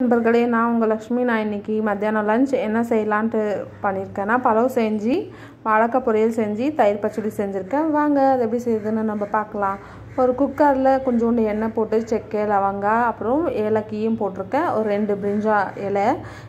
நண்பர்களே நான் உங்கள் லக்ஷ்மி. நான் இன்னைக்கு மத்தியானம் லஞ்ச் என்ன செய்யலான்ட்டு பண்ணியிருக்கேன்னா பழம் செஞ்சு வாழைக்காய் பொரியல் செஞ்சு தயிர் பச்சடி செஞ்சுருக்கேன். வாங்க அது எப்படி செய்யுதுன்னு நம்ம பார்க்கலாம். ஒரு குக்கரில் கொஞ்சோண்டு எண்ணெய் போட்டு செக்கை லவங்காய் அப்புறம் ஏலக்கியும் போட்டிருக்கேன். ஒரு ரெண்டு பிரிஞ்சா இலை.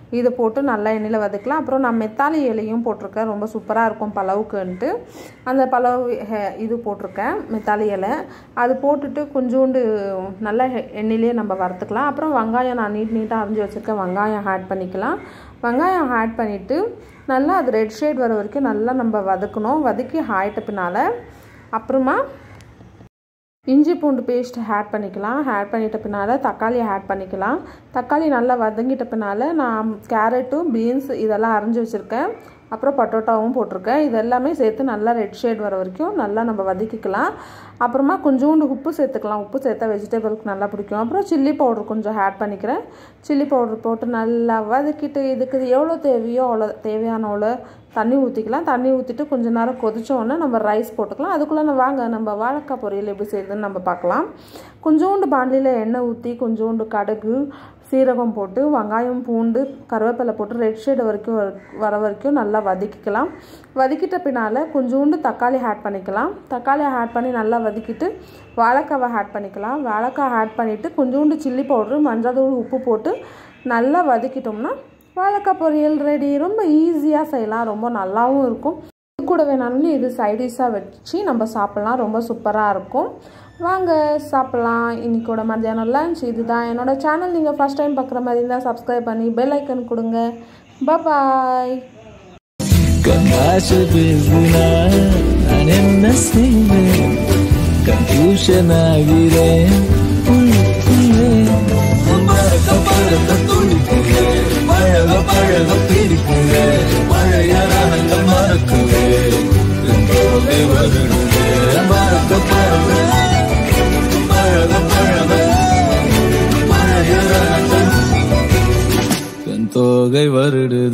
இதை போட்டு நல்லா எண்ணெயில் வதக்கலாம். அப்புறம் நான் மெத்தாலி இலையும் போட்டிருக்கேன். ரொம்ப சூப்பராக இருக்கும் பலவுக்குன்ட்டு. அந்த பலவு ஹெ- இது போட்டிருக்கேன் மெத்தாலி இலை. அது போட்டுட்டு கொஞ்சோண்டு நல்லா எண்ணெயிலே நம்ம வறுத்துக்கலாம். அப்புறம் வெங்காயம் நான் நீட் நீட்டாக அரிஞ்சு வச்சுருக்கேன். வெங்காயம் ஆட் பண்ணிக்கலாம். வெங்காயம் ஆட் பண்ணிவிட்டு நல்லா அது ரெட் ஷேட் வர வரைக்கும் நல்லா நம்ம வதக்கணும். வதக்கி ஆயிட்ட பின்னால் அப்புறமா இஞ்சி பூண்டு பேஸ்ட் ஆட் பண்ணிக்கலாம். ஆட் பண்ணிட்ட பின்னால் தக்காளி ஆட் பண்ணிக்கலாம். தக்காளி நல்லா வதங்கிட்ட பின்னால் நான் கேரட்டும் பீன்ஸ் இதெல்லாம் அரைஞ்சி வச்சுருக்கேன். அப்புறம் பட்டோட்டாவும் போட்டிருக்கேன். இது எல்லாமே சேர்த்து நல்லா ரெட் ஷேட் வர வரைக்கும் நல்லா நம்ம வதக்கிக்கலாம். அப்புறமா கொஞ்சோண்டு உப்பு சேர்த்துக்கலாம். உப்பு சேர்த்தா வெஜிடபிளுக்கு நல்லா பிடிக்கும். அப்புறம் சில்லி பவுடர் கொஞ்சம் ஆட் பண்ணிக்கிறேன். சில்லி பவுடர் போட்டு நல்லா வதக்கிட்டு இதுக்கு எவ்வளோ தேவையோ அவ்வளோ தேவையான அவ்வளோ தண்ணி ஊற்றிக்கலாம் தண்ணி ஊற்றிட்டு கொஞ்ச நேரம் கொதிச்சோடனே நம்ம ரைஸ் போட்டுக்கலாம். அதுக்குள்ளே நான் வாங்க நம்ம வாழைக்காய் பொரியல் எப்படி செய்யுதுன்னு நம்ம பார்க்கலாம். கொஞ்சோண்டு பாண்டியில் எண்ணெய் ஊற்றி கொஞ்சோண்டு கடுகு சீரகம் போட்டு வெங்காயம் பூண்டு கருவேப்பிலை போட்டு ரெட் ஷேடு வரைக்கும் வர- வர வரைக்கும் நல்லா வதக்கிக்கலாம். வதக்கிட்ட பின்னால் கொஞ்சோண்டு தக்காளி ஆட் பண்ணிக்கலாம். தக்காளி ஆட் பண்ணி நல்லா வதக்கிட்டு வாழைக்காவை ஆட் பண்ணிக்கலாம். வாழைக்காய் ஆட் பண்ணிவிட்டு கொஞ்சோண்டு சில்லி பவுட்ரு மஞ்சள் தூள் உப்பு போட்டு நல்லா வதக்கிட்டோம்னா வாழைக்காய் பொரியல் ரெடி ரொம்ப ஈஸியாக செய்யலாம். ரொம்ப நல்லாவும் இருக்கும். கூட வேணாலும் இது சைடிஷாக வச்சு நம்ம சாப்பிட்லாம். ரொம்ப சூப்பராக இருக்கும். வாங்க சாப்பிட்லாம். இன்னைக்கோட மத்தியானம் லஞ்ச் இதுதான் என்னோட சேனல் நீங்கள் ஃபஸ்ட் டைம் பார்க்குற மாதிரி இருந்தால் சப்ஸ்கிரைப் பண்ணி பெல் ஐக்கன் கொடுங்க. பாய் பழக பழக பழைய ராக மறக்குவேன். தோகை வருடு.